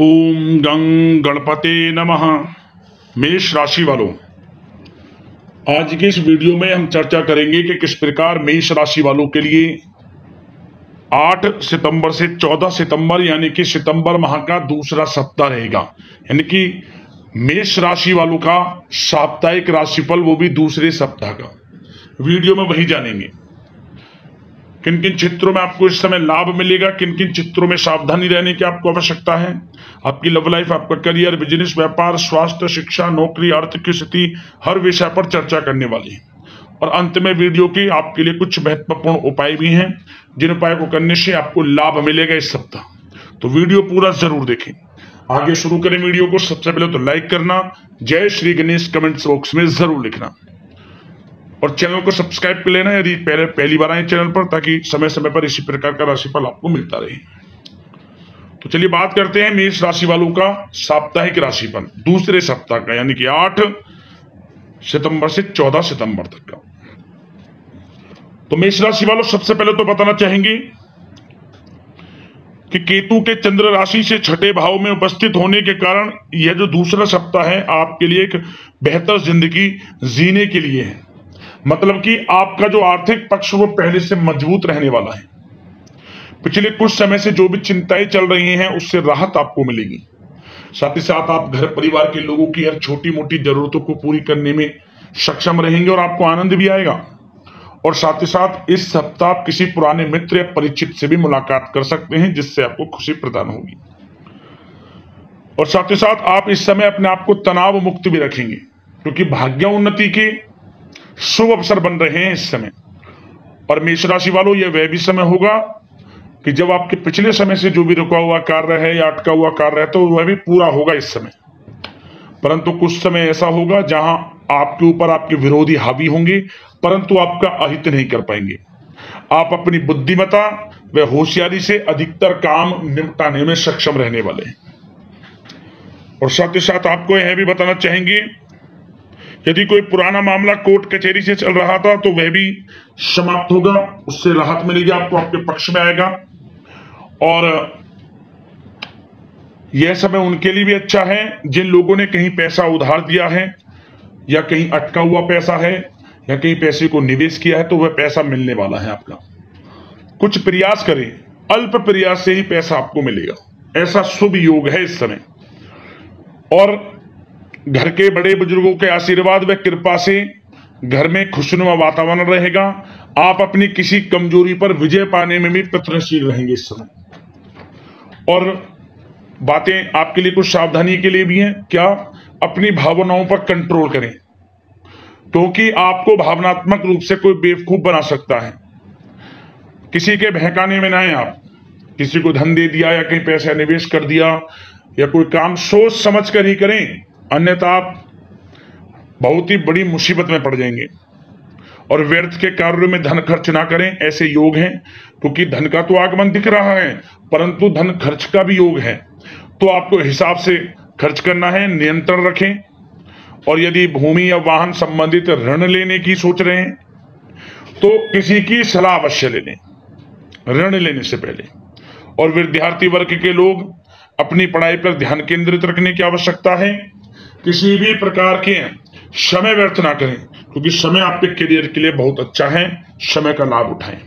ओम गंग गणपते नमः। मेष राशि वालों, आज के इस वीडियो में हम चर्चा करेंगे कि किस प्रकार मेष राशि वालों के लिए 8 सितंबर से 14 सितंबर, यानी कि सितंबर माह का दूसरा सप्ताह रहेगा। यानी कि मेष राशि वालों का साप्ताहिक राशिफल, वो भी दूसरे सप्ताह का। वीडियो में वही जानेंगे। किन किन क्षेत्रों में आपको इस समय लाभ मिलेगा किन किन क्षेत्रों में सावधानी रहने की आपको आवश्यकता है? आपकी लव लाइफ आपका करियर बिज़नेस व्यापार, स्वास्थ्य, शिक्षा, नौकरी, आर्थिक स्थिति, हर विषय पर चर्चा करने वाली है। और अंत में वीडियो की आपके लिए कुछ महत्वपूर्ण उपाय भी हैं, जिन उपाय को करने से आपको लाभ मिलेगा इस सप्ताह। तो वीडियो पूरा ज़रूर देखें। आगे शुरू करें वीडियो को। सबसे पहले तो लाइक करना, जय श्री गणेश कमेंट्स बॉक्स में ज़रूर लिखना। और चैनल को सब्सक्राइब कर लेना यदि पहले, पहली बार आए चैनल पर, ताकि समय समय पर इसी प्रकार का राशिफल आपको मिलता रहे। तो चलिए बात करते हैं मेष राशि वालों का साप्ताहिक राशिफल, दूसरे सप्ताह का, यानी कि 8 सितंबर से 14 सितंबर तक का। तो मेष राशि वालों, सबसे पहले तो बताना चाहेंगे कि केतु के चंद्र राशि से छठे भाव में उपस्थित होने के कारण यह जो दूसरा सप्ताह है, आपके लिए एक बेहतर ज़िंदगी जीने के लिए है। मतलब कि आपका जो आर्थिक पक्ष वो पहले से मज़बूत रहने वाला है। पिछले कुछ समय से जो भी चिंताएँ चल रही हैं, उससे राहत आपको मिलेगी। साथ ही साथ आप घर परिवार के लोगों की हर छोटी मोटी जरूरतों को पूरी करने में सक्षम रहेंगे और आपको आनंद भी आएगा। और साथ ही साथ इस सप्ताह आप किसी पुराने मित्र या परिचित से भी मुलाकात कर सकते हैं, जिससे आपको खुशी प्रदान होगी। और साथ ही साथ आप इस समय अपने आप को तनाव मुक्त भी रखेंगे, क्योंकि भाग्य उन्नति के शुभ अवसर बन रहे हैं इस समय। और मेष राशि वालों यह वह भी समय होगा कि जब आपके पिछले समय से जो भी रुका हुआ कार्य है या अटका हुआ कार्य है तो वह भी पूरा होगा इस समय। परंतु कुछ समय ऐसा होगा जहाँ आपके ऊपर आपके विरोधी हावी होंगे, परंतु आपका अहित नहीं कर पाएँगे। आप अपनी बुद्धिमता व होशियारी से अधिकतर काम निपटाने में सक्षम रहने वाले हैं। और साथ ही साथ आपको यह भी बताना चाहेंगे यदि कोई पुराना मामला कोर्ट कचहरी से चल रहा था तो वह भी समाप्त होगा। उससे राहत मिलेगी आपको, आपके पक्ष में आएगा। और यह समय उनके लिए भी अच्छा है, जिन लोगों ने कहीं पैसा उधार दिया है, या कहीं अटका हुआ पैसा है, या कहीं पैसे को निवेश किया है तो वह पैसा मिलने वाला है आपका। कुछ प्रयास करें, अल्प प्रयास से ही पैसा आपको मिलेगा। ऐसा शुभ योग है इस समय। और घर के बड़े बुज़ुर्गों के आशीर्वाद व कृपा से घर में खुशनुमा वातावरण रहेगा। आप अपनी किसी कमज़ोरी पर विजय पाने में भी प्रयत्नशील रहेंगे इस समय। और बातें आपके लिए कुछ सावधानी के लिए भी हैं क्या अपनी भावनाओं पर कंट्रोल करें, क्योंकि आपको भावनात्मक रूप से कोई बेवकूफ़ बना सकता है। किसी के बहकाने में ना आए आप। किसी को धन दे दिया या कहीं पैसा निवेश कर दिया या कोई काम सोच समझ कर ही करें। अन्यथा आप बहुत ही बड़ी मुसीबत में पड़ जाएँगे। और व्यर्थ के कार्यों में धन खर्च ना करें, ऐसे योग हैं, क्योंकि धन का तो आगमन दिख रहा है, परंतु धन खर्च का भी योग है। तो आपको हिसाब से खर्च करना है, नियंत्रण रखें, और यदि भूमि या वाहन संबंधित ऋण लेने की सोच रहे हैं तो किसी की सलाह अवश्य ले लें, ऋण लेने से पहले। और विद्यार्थी वर्ग के लोग अपनी पढ़ाई पर ध्यान केंद्रित रखने की आवश्यकता है। किसी भी प्रकार के समय व्यर्थ ना करें, क्योंकि समय आपके करियर के लिए बहुत अच्छा है, समय का लाभ उठाएँ।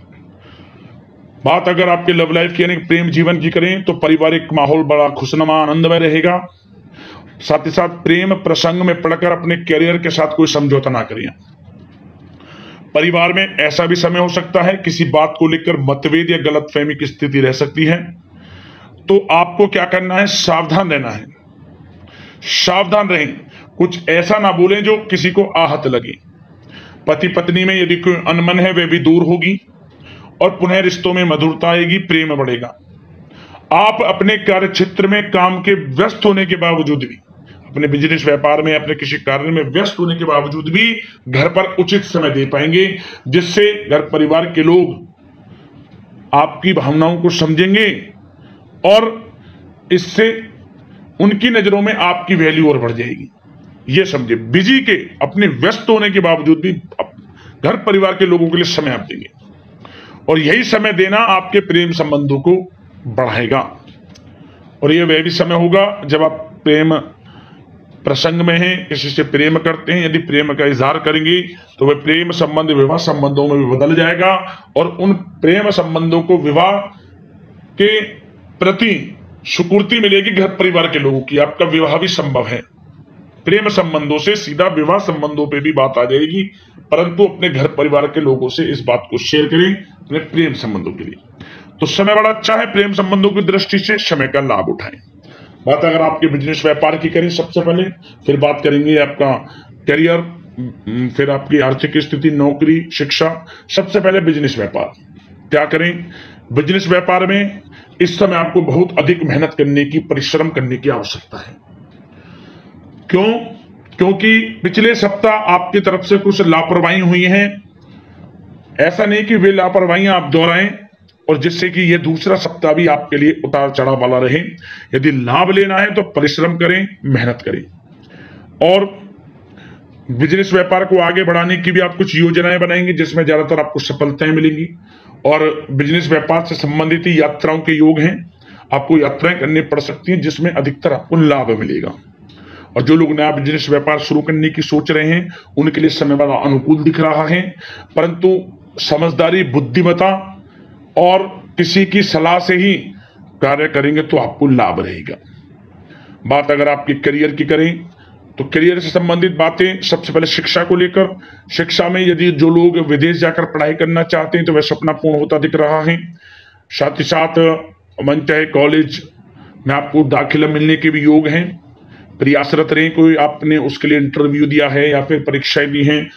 बात अगर आपके लव लाइफ की, यानी प्रेम जीवन की करें तो पारिवारिक माहौल बड़ा खुशनुमा आनंदमय रहेगा। साथ ही साथ प्रेम प्रसंग में पड़कर अपने करियर के साथ कोई समझौता ना करें। परिवार में ऐसा भी समय हो सकता है, किसी बात को लेकर मतभेद या गलतफहमी की स्थिति रह सकती है। तो आपको क्या करना है? सावधान रहना है। सावधान रहें। कुछ ऐसा ना बोलें जो किसी को आहत लगे। पति पत्नी में यदि कोई अनमन है वह भी दूर होगी और पुनः रिश्तों में मधुरता आएगी, प्रेम बढ़ेगा। आप अपने कार्य क्षेत्र में काम के व्यस्त होने के बावजूद भी, अपने बिज़नेस व्यापार में, अपने किसी कार्य में व्यस्त होने के बावजूद भी घर पर उचित समय दे पाएँगे, जिससे घर परिवार के लोग आपकी भावनाओं को समझेंगे और इससे उनकी नज़रों में आपकी वैल्यू और बढ़ जाएगी। ये समझे बिज़ी के अपने व्यस्त होने के बावजूद भी घर परिवार के लोगों के लिए समय आप देंगे। और यही समय देना आपके प्रेम संबंधों को बढ़ाएगा। और ये वह भी समय होगा जब आप प्रेम प्रसंग में हैं, किसी से प्रेम करते हैं, यदि प्रेम का इजहार करेंगे तो वह प्रेम संबंध, विवाह संबंधों में भी बदल जाएगा। और उन प्रेम संबंधों को विवाह के प्रति सुकुर्ति मिलेगी घर परिवार के लोगों की। आपका विवाह भी संभव है। प्रेम संबंधों से सीधा विवाह संबंधों पे भी बात आ जाएगी, परंतु अपने घर परिवार के लोगों से इस बात को शेयर करें अपने प्रेम संबंधों के लिए। तो समय बड़ा अच्छा है प्रेम संबंधों की दृष्टि से, समय का लाभ उठाएँ। बात अगर आपके बिज़नेस व्यापार की करें सबसे पहले, फिर बात करेंगे आपका करियर फिर आपकी आर्थिक स्थिति, नौकरी, शिक्षा, सबसे पहले बिज़नेस व्यापार। क्या करें? बिज़नेस व्यापार में इस समय आपको बहुत अधिक मेहनत करने की, परिश्रम करने की आवश्यकता है। क्यों? क्योंकि पिछले सप्ताह आपकी तरफ़ से कुछ लापरवाही हुई है। ऐसा नहीं कि वे लापरवाही आप दोहराएँ और जिससे कि यह दूसरा सप्ताह भी आपके लिए उतार चढ़ाव वाला रहे। यदि लाभ लेना है तो परिश्रम करें, मेहनत करें। और बिज़नेस व्यापार को आगे बढ़ाने की भी आप कुछ योजनाएँ बनाएँगे, जिसमें ज़्यादातर आपको सफलताएँ मिलेंगी। और बिज़नेस व्यापार से संबंधित यात्राओं के योग हैं। आपको यात्राएँ करनी पड़ सकती हैं, जिसमें अधिकतर आपको लाभ मिलेगा। और जो लोग नया बिज़नेस व्यापार शुरू करने की सोच रहे हैं, उनके लिए समय बड़ा अनुकूल दिख रहा है। परंतु समझदारी बुद्धिमता और किसी की सलाह से ही कार्य करेंगे तो आपको लाभ रहेगा। बात अगर आपके करियर की करें तो करियर से संबंधित बातें सबसे पहले शिक्षा को लेकर। शिक्षा में यदि जो लोग विदेश जाकर पढ़ाई करना चाहते हैं तो वह सपना पूर्ण होता दिख रहा है। साथ ही साथ मन चाहे कॉलेज में आपको दाखिला मिलने के भी योग हैं। प्रयासरत रहे, कोई आपने उसके लिए इंटरव्यू दिया है या फिर परीक्षाएँ दी हैं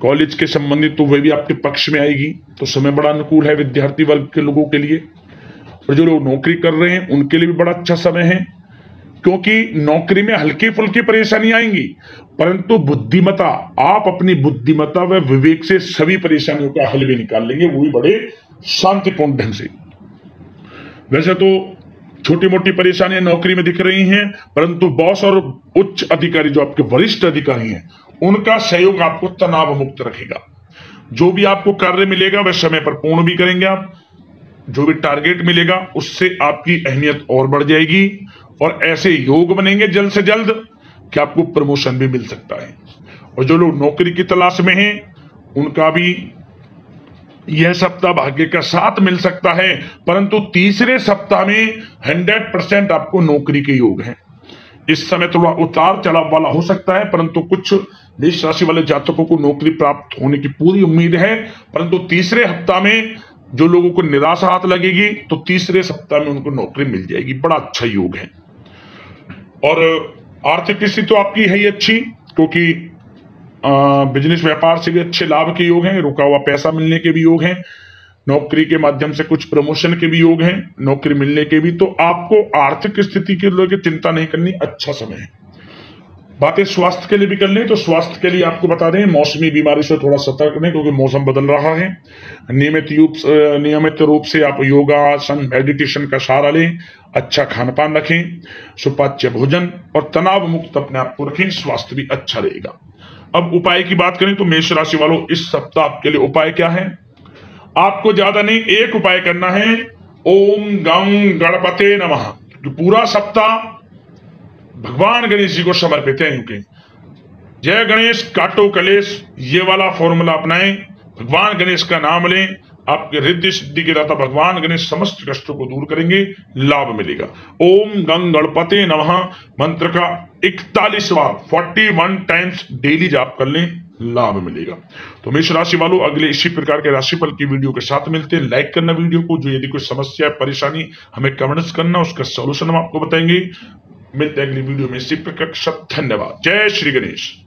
कॉलेज के संबंधित तो वह भी आपके पक्ष में आएगी। तो समय बड़ा अनुकूल है विद्यार्थी वर्ग के लोगों के लिए। और जो लोग नौकरी कर रहे हैं, उनके लिए भी बड़ा अच्छा समय है। क्योंकि नौकरी में हल्की फुल्की परेशानी आएँगी। परंतु बुद्धिमता, आप अपनी बुद्धिमता व विवेक से सभी परेशानियों का हल भी निकाल लेंगे, वो भी बड़े शांतिपूर्ण ढंग से। वैसे तो छोटी मोटी परेशानियाँ नौकरी में दिख रही हैं, परंतु बॉस और उच्च अधिकारी जो आपके वरिष्ठ अधिकारी हैं, उनका सहयोग आपको तनाव मुक्त रखेगा। जो भी आपको कार्य मिलेगा, वह समय पर पूर्ण भी करेंगे आप। जो भी टारगेट मिलेगा, उससे आपकी अहमियत और बढ़ जाएगी। और ऐसे योग बनेंगे जल्द से जल्द कि आपको प्रमोशन भी मिल सकता है। और जो लोग नौकरी की तलाश में हैं, उनका भी यह सप्ताह भाग्य का साथ मिल सकता है, परंतु तीसरे सप्ताह में हंड्रेड परसेंट आपको नौकरी के योग हैं। इस समय थोड़ा उतार चढ़ाव वाला हो सकता है, परंतु कुछ मेष राशि वाले जातकों को नौकरी प्राप्त होने की पूरी उम्मीद है, परंतु तीसरे हफ़्ता में जो लोगों को निराशा हाथ लगेगी तो तीसरे सप्ताह में उनको नौकरी मिल जाएगी। बड़ा अच्छा योग है। और आर्थिक स्थिति तो आपकी है ही अच्छी, क्योंकि बिज़नेस व्यापार से भी अच्छे लाभ के योग हैं, रुका हुआ पैसा मिलने के भी योग हैं, नौकरी के माध्यम से कुछ प्रमोशन के भी योग हैं, नौकरी मिलने के भी तो आपको आर्थिक स्थिति के लेकर चिंता नहीं करनी अच्छा समय है। बातें स्वास्थ्य के लिए भी कर लें तो स्वास्थ्य के लिए आपको बता दें, मौसमी बीमारी से थोड़ा सतर्क रहें, क्योंकि मौसम बदल रहा है। नियमित रूप नियमित रूप से आप योगासन मेडिटेशन का सहारा लें अच्छा खान पान रखें, सुपाच्य भोजन और तनाव मुक्त अपने आप को रखें, स्वास्थ्य भी अच्छा रहेगा। अब उपाय की बात करें तो मेष राशि वालों, इस सप्ताह आपके लिए उपाय क्या है? आपको ज़्यादा नहीं, एक उपाय करना है, ओम गम गणपते नमः। पूरा सप्ताह भगवान गणेश जी को समर्पित है क्योंकि जय गणेश, काटो कलेश, ये वाला फॉर्मूला अपनाएँ। भगवान गणेश का नाम लें। आपके रिद्धि सिद्धि के दाता भगवान गणेश समस्त कष्टों को दूर करेंगे, लाभ मिलेगा। ओम गंग गणपति नमः। मंत्र का इकतालीस बार फोर्टी वन टाइम्स डेली जाप कर लें, लाभ मिलेगा। तो मेष राशि वालों, अगले इसी प्रकार के राशिफल की वीडियो के साथ मिलते हैं। लाइक करना वीडियो को। जो यदि कोई समस्या, परेशानी हमें कमेंट्स करना, उसका सोल्यूशन हम आपको बताएँगे। मिलते अगली वीडियो में इसी सब धन्यवाद। जय श्री गणेश।